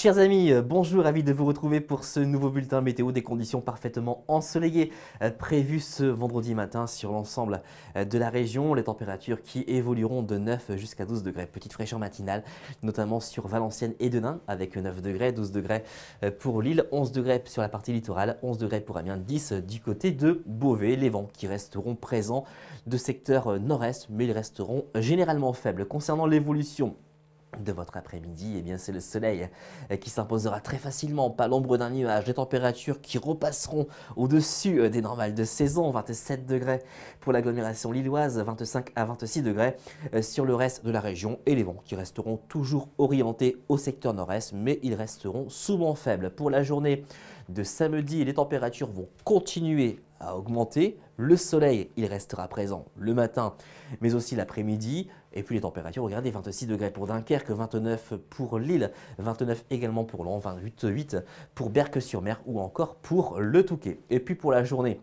Chers amis, euh, bonjour, ravi de vous retrouver pour ce nouveau bulletin météo des conditions parfaitement ensoleillées euh, prévues ce vendredi matin sur l'ensemble euh, de la région. Les températures qui évolueront de 9 jusqu'à 12 degrés. Petite fraîcheur matinale, notamment sur Valenciennes et Denain avec 9 degrés, 12 degrés pour Lille, 11 degrés sur la partie littorale, 11 degrés pour Amiens, 10 du côté de Beauvais. Les vents qui resteront présents de secteur nord-est, mais ils resteront généralement faibles. Concernant l'évolution de votre après-midi, eh bien c'est le soleil euh, qui s'imposera très facilement, pas l'ombre d'un nuage, des températures qui repasseront au-dessus euh, des normales de saison, 27 degrés pour l'agglomération lilloise, 25 à 26 degrés euh, sur le reste de la région et les vents qui resteront toujours orientés au secteur nord-est, mais ils resteront souvent faibles. Pour la journée de samedi, les températures vont continuer à augmenter. Le soleil, il restera présent le matin, mais aussi l'après-midi. Et puis les températures, regardez, 26 degrés pour Dunkerque, 29 pour Lille, 29 également pour Lens, 28 8 pour Berck-sur-Mer ou encore pour le Touquet. Et puis pour la journée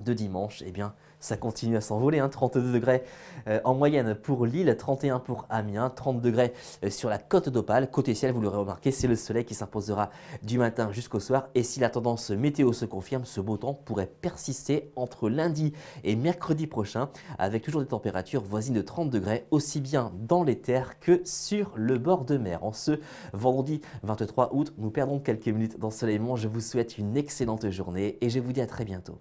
de dimanche, eh bien, ça continue à s'envoler. 32 hein. degrés euh, en moyenne pour Lille, 31 pour Amiens, 30 degrés euh, sur la côte d'Opale. Côté ciel, vous l'aurez remarqué, c'est le soleil qui s'imposera du matin jusqu'au soir. Et si la tendance météo se confirme, ce beau temps pourrait persister entre lundi et mercredi prochain, avec toujours des températures voisines de 30 degrés, aussi bien dans les terres que sur le bord de mer. En ce vendredi 23 août, nous perdons quelques minutes d'ensoleillement. Je vous souhaite une excellente journée et je vous dis à très bientôt.